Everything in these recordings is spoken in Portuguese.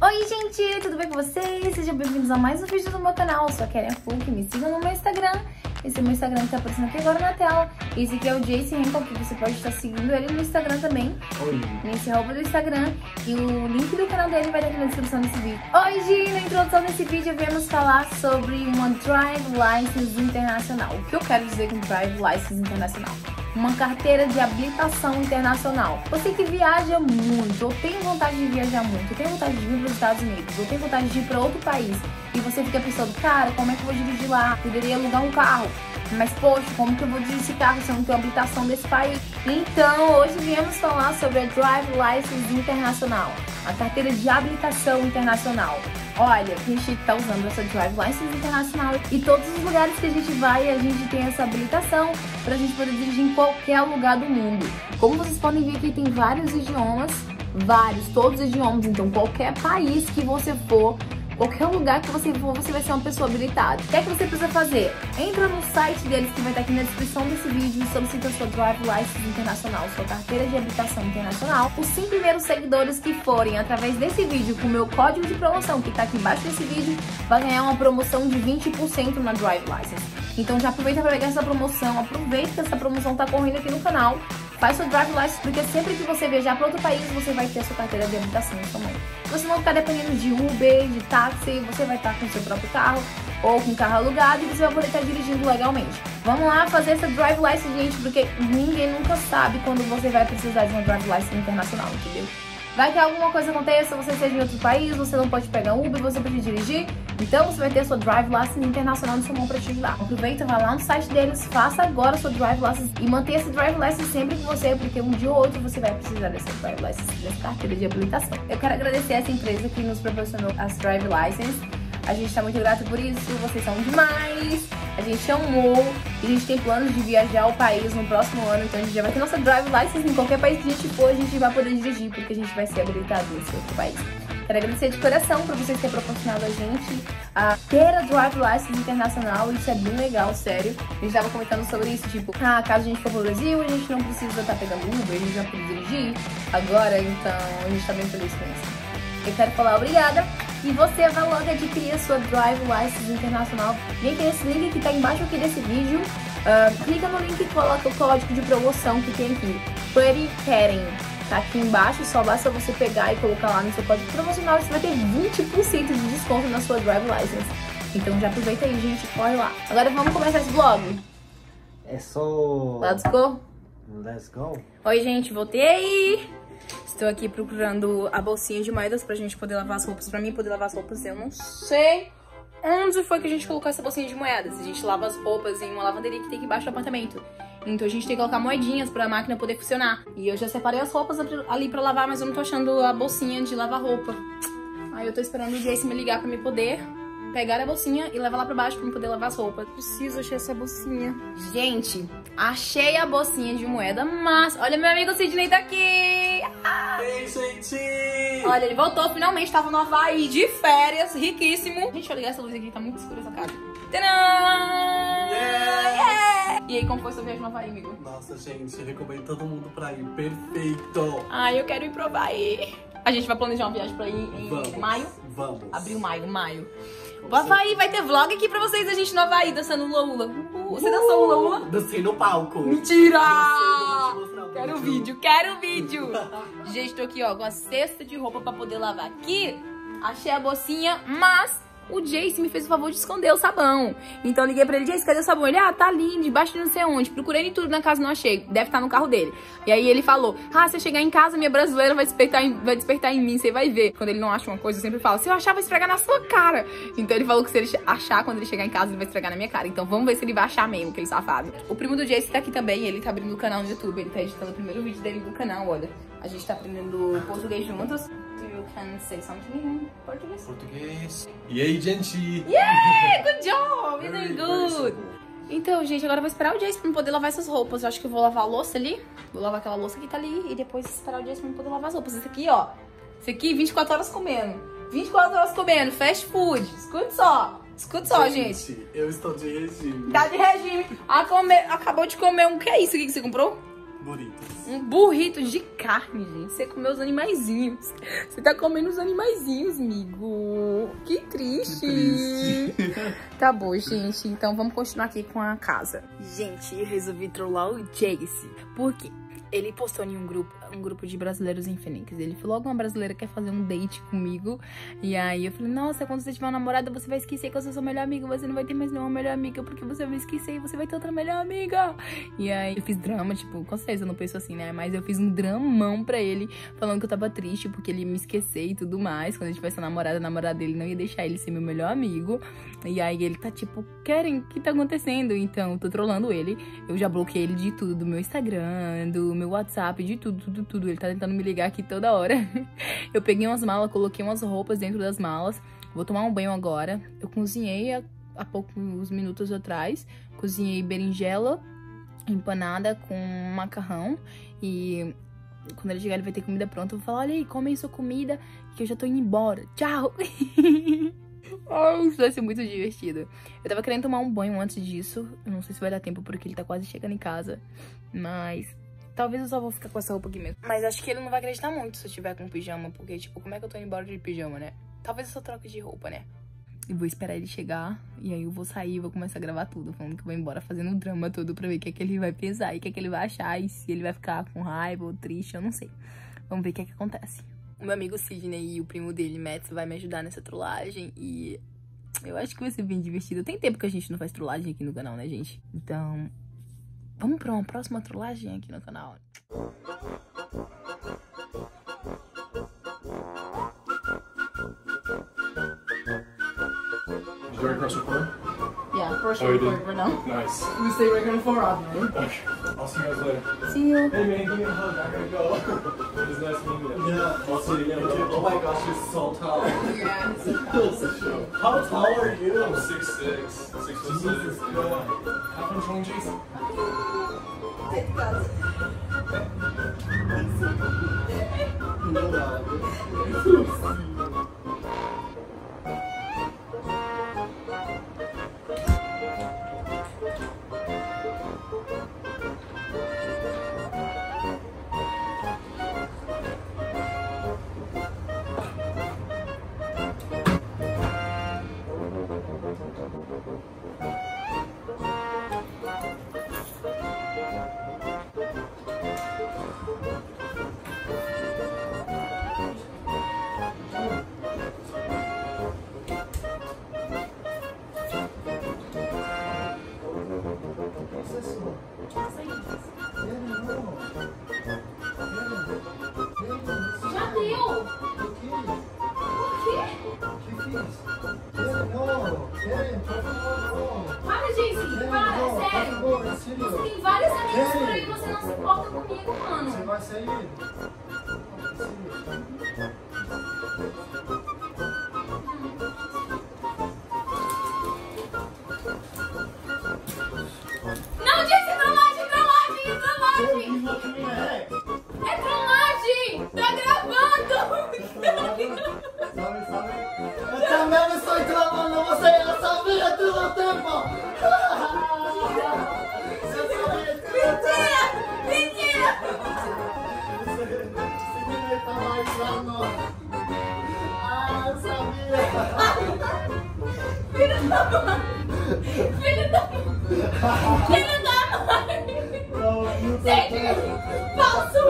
Oi gente, tudo bem com vocês? Sejam bem-vindos a mais um vídeo do meu canal, eu sou a Karen Fulk, me sigam no meu Instagram esse é o meu Instagram que tá aparecendo aqui agora na tela. Esse aqui é o Jace Rental, que você pode estar seguindo ele no Instagram também. Oi. Nesse roupa do Instagram. E o link do canal dele vai estar aqui na descrição desse vídeo. Hoje, na introdução desse vídeo, viemos falar sobre uma Drive License Internacional. O que eu quero dizer com Drive License Internacional? Uma carteira de habilitação internacional. Você que viaja muito, ou tem vontade de viajar muito, ou tem vontade de vir para os Estados Unidos, ou tem vontade de ir para outro país, e você fica pensando, cara, como é que eu vou dirigir lá? Poderia alugar um carro. Mas, poxa, como que eu vou dirigir esse carro se eu não tenho habilitação desse país? Então, hoje viemos falar sobre a Drive License Internacional, a carteira de habilitação internacional. Olha, a gente está usando essa Drive License Internacional e todos os lugares que a gente vai, a gente tem essa habilitação para a gente poder dirigir em qualquer lugar do mundo. Como vocês podem ver aqui, tem vários idiomas, vários, todos os idiomas, então qualquer país que você for, Qualquer lugar que você for, você vai ser uma pessoa habilitada. O que é que você precisa fazer? Entra no site deles que vai estar aqui na descrição desse vídeo e solicita sua Drive License Internacional, sua carteira de habilitação internacional. Os 5 primeiros seguidores que forem através desse vídeo com o meu código de promoção que está aqui embaixo desse vídeo, vai ganhar uma promoção de 20% na Drive License. Então já aproveita para pegar essa promoção, aproveita que essa promoção está correndo aqui no canal Faz seu drive license, porque sempre que você viajar para outro país, você vai ter a sua carteira de habilitação mão. Você não ficar dependendo de Uber, de táxi, você vai estar com o seu próprio carro ou com carro alugado e você vai poder estar dirigindo legalmente. Vamos lá fazer essa drive license, gente, porque ninguém nunca sabe quando você vai precisar de uma drive license internacional, entendeu? Vai que alguma coisa aconteça, você seja em outro país, você não pode pegar Uber, você pode dirigir, então você vai ter sua Drive License internacional na sua mão para te ajudar. Aproveita, vai lá no site deles, faça agora sua Drive License e mantenha essa Drive License sempre com você, porque um dia ou outro você vai precisar dessa Drive License, dessa carteira de habilitação. Eu quero agradecer essa empresa que nos proporcionou as Drive License. A gente está muito grato por isso, vocês são demais a gente amou e a gente tem planos de viajar ao país no próximo ano, então a gente já vai ter nossa drive license em qualquer país que a gente for, a gente vai poder dirigir, porque a gente vai ser habilitado nesse outro país. Quero agradecer de coração por vocês terem proporcionado a gente a ter a Drive License Internacional, isso é bem legal, sério. A gente tava comentando sobre isso, tipo, ah, caso a gente for pro Brasil, a gente não precisa estar tá pegando Uber, a gente já pode dirigir agora, então a gente tá bem feliz com isso. Eu quero falar obrigada e você vai logo adquirir a sua Drive License Internacional. Vem aqui nesse link que está embaixo aqui desse vídeo. Uh, clica no link e coloca o código de promoção que tem aqui. Pretty Karen. Tá aqui embaixo, só basta você pegar e colocar lá no seu código promocional. Você vai ter 20% de desconto na sua Drive License. Então já aproveita aí, gente. Corre lá. Agora vamos começar esse vlog. É só... Let's go. Let's go. Oi, gente. Voltei. Estou aqui procurando a bolsinha de moedas pra gente poder lavar as roupas. Pra mim poder lavar as roupas, eu não sei onde foi que a gente colocou essa bolsinha de moedas. A gente lava as roupas em uma lavanderia que tem aqui embaixo do apartamento. Então a gente tem que colocar moedinhas pra máquina poder funcionar. E eu já separei as roupas ali pra lavar, mas eu não tô achando a bolsinha de lavar roupa. Aí eu tô esperando o Jace me ligar pra me poder pegar a bolsinha e levar lá pra baixo pra me poder lavar as roupas. Preciso achar essa bolsinha. Gente, achei a bolsinha de moeda, mas... Olha, meu amigo Sidney tá aqui! Ah! Ei, gente! Olha, ele voltou finalmente, tava no Havaí de férias, riquíssimo. Gente, deixa eu ligar essa luz aqui, tá muito escura essa casa. Tadã! Yeah! yeah! E aí, como foi sua viagem no Havaí, amigo? Nossa, gente, recomendo todo mundo pra ir. Perfeito! Ai, eu quero ir pro Havaí. A gente vai planejar uma viagem pra ir em vamos, maio? Vamos. Abril, maio, maio. O Havaí vai ter vlog aqui pra vocês, a gente no Havaí dançando Lula Lula. Você dançou Lula Lula? Dancei no palco. Mentira! Quero o vídeo, quero o vídeo. gente, tô aqui, ó, com a cesta de roupa pra poder lavar aqui. Achei a bolsinha, mas o Jace me fez o favor de esconder o sabão. Então eu liguei pra ele, Jace, cadê o sabão? Ele, ah, tá ali, debaixo de não sei onde. Procurei em tudo na casa, não achei. Deve estar tá no carro dele. E aí ele falou, ah, se eu chegar em casa, minha brasileira vai despertar em, vai despertar em mim, você vai ver. Quando ele não acha uma coisa, eu sempre falo, se eu achar, vai esfregar na sua cara. Então ele falou que se ele achar, quando ele chegar em casa, ele vai esfregar na minha cara. Então vamos ver se ele vai achar mesmo, aquele safado. O primo do Jace tá aqui também, ele tá abrindo o canal no YouTube. Ele tá editando o primeiro vídeo dele do canal, olha. A gente tá aprendendo português juntos can say something in Portuguese? Português. E aí, gente? Yeah! Good job! You're doing good! Então, gente, agora eu vou esperar o Jace pra poder lavar essas roupas. Eu acho que eu vou lavar a louça ali. Vou lavar aquela louça que tá ali. E depois esperar o Jace pra poder lavar as roupas. Esse aqui, ó. Esse aqui, 24 horas comendo. 24 horas comendo. Fast food. Escute só. Escute só, gente. gente. Eu estou de regime. Tá de regime. Acabou de comer um... O que é isso aqui que você comprou? Burritos. Um burrito de carne, gente. Você comeu os animaizinhos. Você tá comendo os animaizinhos, amigo. Que triste. Que triste. Tá bom, gente. Então vamos continuar aqui com a casa. Gente, eu resolvi trollar o Jace. Por quê? Ele postou em um grupo, um grupo de brasileiros em Phoenix. Ele falou: alguma brasileira quer fazer um date comigo. E aí eu falei: Nossa, quando você tiver uma namorada, você vai esquecer que eu sou sua melhor amiga. Você não vai ter mais nenhuma melhor amiga, porque você vai esquecer e você vai ter outra melhor amiga. E aí eu fiz drama, tipo, com certeza eu não penso assim, né? Mas eu fiz um dramão pra ele, falando que eu tava triste porque ele me esquecer e tudo mais. Quando ele tivesse a namorada, a namorada dele não ia deixar ele ser meu melhor amigo. E aí ele tá tipo, querem, o que tá acontecendo? Então, eu tô trolando ele. Eu já bloqueei ele de tudo, do meu Instagram, do meu WhatsApp, de tudo, tudo, tudo. Ele tá tentando me ligar aqui toda hora. Eu peguei umas malas, coloquei umas roupas dentro das malas. Vou tomar um banho agora. Eu cozinhei há, há poucos minutos atrás. Cozinhei berinjela empanada com macarrão. E quando ele chegar, ele vai ter comida pronta. Eu vou falar: olha aí, come aí sua comida, que eu já tô indo embora. Tchau! Ai, isso vai ser muito divertido. Eu tava querendo tomar um banho antes disso. Eu não sei se vai dar tempo porque ele tá quase chegando em casa. Mas talvez eu só vou ficar com essa roupa aqui mesmo. Mas acho que ele não vai acreditar muito se eu tiver com pijama. Porque, tipo, como é que eu tô indo embora de pijama, né? Talvez eu só troque de roupa, né? E vou esperar ele chegar. E aí eu vou sair e vou começar a gravar tudo. Falando que eu vou embora fazendo um drama todo pra ver o que é que ele vai pensar e o que é que ele vai achar. E se ele vai ficar com raiva ou triste, eu não sei. Vamos ver o que é que acontece. O meu amigo Sidney e o primo dele, Matt, vai me ajudar nessa trollagem. E eu acho que vai ser bem divertido. Tem tempo que a gente não faz trollagem aqui no canal, né, gente? Então, vamos pra uma próxima trollagem aqui no canal. Did you press record? Yeah, first Oh, did? for now. Nice. We stay regular for obviously. Okay. I'll see you guys later. See you. Hey man, give me a hug. I gotta go. it was nice meeting you. Yeah. I'll see you again. Oh my gosh, she's so tall. Yeah. How tall are you? I'm six six, six foot Jesus six. God. Have fun trolling Jason. No, Você tem vários amigos por aí você não se importa comigo, mano. Você vai sair? Filho da mãe! Filho da mãe! Filho da mãe! Não, não tô Gente, falso!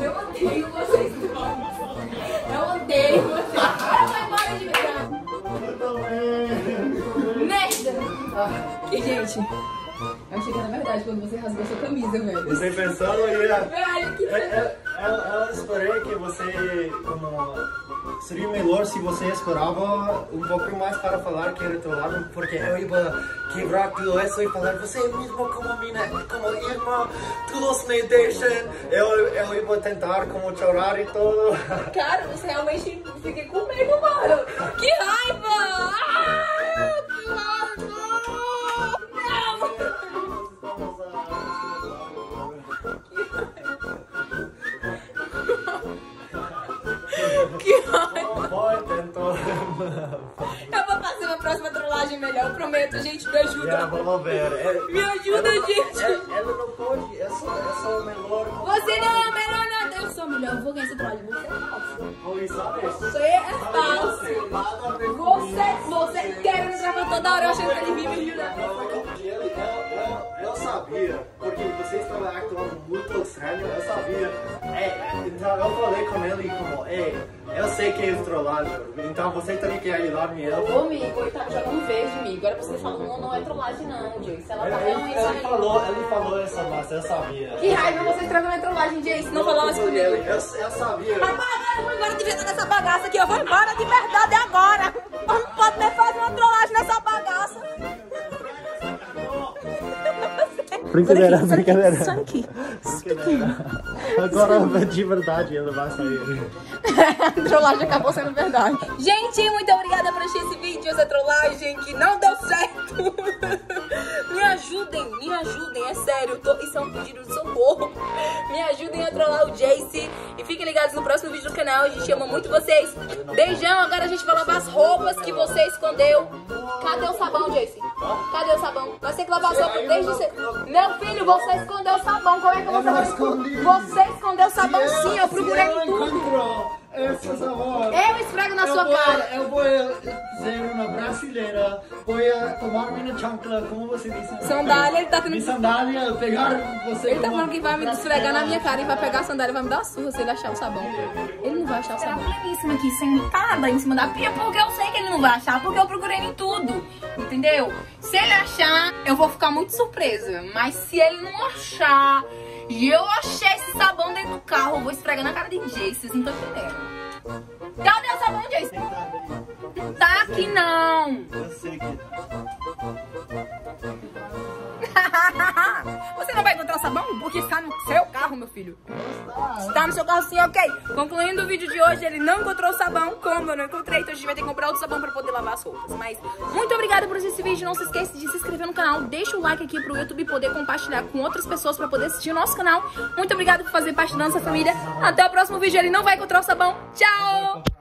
Eu odeio vocês todos. Eu odeio vocês. Eu vou embora de verdade. também! Merda! E, gente, eu achei que era verdade quando você rasgou sua camisa, velho. Você pensando. Velho, que Eu, eu, eu, eu esperei que você. Como, seria melhor se você esperava um pouco mais para falar que era teu lado, porque eu ia quebrar tudo isso e falar, você é mesmo como minha, como irmã, todos me deixam. Eu, eu ia tentar como chorar e tudo. Cara, você realmente fiquei com medo, mano. Que raiva! Ah, Eu. Eu vou ganhar esse trolley. Você é falso. Você é falso. Você, você quer me gravar toda hora achando que ele vive eu, eu, eu sabia, estava atuando muito estranho, eu sabia. É, então eu falei com ele como, ei, eu sei que é trollagem, então você tem que ajudar-me. Ele, Ô, amigo, ele tá jogando verde, amigo. Agora você fala, não, não é trollagem, não, Jace. Ela tá realmente ele falou, ele falou isso, mas eu sabia. Que raiva você escreveu na trollagem, Jace. Não falou mais comigo. Ele, eu, eu sabia. Agora eu vou embora de verdade nessa bagaça aqui. Eu vou embora de verdade agora. Não pode me fazer uma trollagem Brincadeira, brincadeira. Só aqui. Agora de verdade ele vai sair. A trollagem acabou sendo verdade. Gente, muito obrigada por assistir esse vídeo, essa trollagem que não deu certo. me ajudem, me ajudem, é sério. tô- Isso é um pedido de socorro. Me ajudem a trollar o Jace. E fiquem ligados no próximo vídeo do canal. A gente ama muito vocês. Beijão. Agora a gente vai lavar as roupas que você escondeu. Cadê o sabão, Jace? Cadê o sabão? Vai ter que lavar as roupas desde cedo. Meu filho, você escondeu o sabão. Como é que eu vou saber? Você escondeu o sabão sim, eu procurei em tudo. esse sabor. Eu esfrego na eu sua vou, cara. Eu vou ser uma brasileira, vou tomar minha chancla, como você disse. Sandália, ele tá tendo Minha que... sandália, pegar você Ele tá falando que vai me esfregar na minha cara e vai pegar a sandália e vai me dar uma surra se ele achar o sabão. Ele não vai achar o sabão. Eu pleníssima aqui, sentada em cima da pia, porque eu sei que ele não vai achar, porque eu procurei em tudo. Entendeu? Se ele achar, eu vou ficar muito surpresa. Mas se ele não achar e eu achei esse sabão dentro do carro, eu vou esfregar na cara de Jace. Vocês não estão entendendo. Cadê o sabão, Jace? Não tá aqui, não. Eu sei que. Você não vai encontrar o sabão porque está no seu carro, meu filho. Está no seu carro sim, ok. Concluindo o vídeo de hoje, ele não encontrou o sabão, como eu não encontrei, então a gente vai ter que comprar outro sabão para poder lavar as roupas. Mas muito obrigada por assistir esse vídeo. Não se esqueça de se inscrever no canal, deixa o like aqui pro YouTube poder compartilhar com outras pessoas para poder assistir o nosso canal. Muito obrigada por fazer parte da nossa família. Até o próximo vídeo, ele não vai encontrar o sabão. Tchau!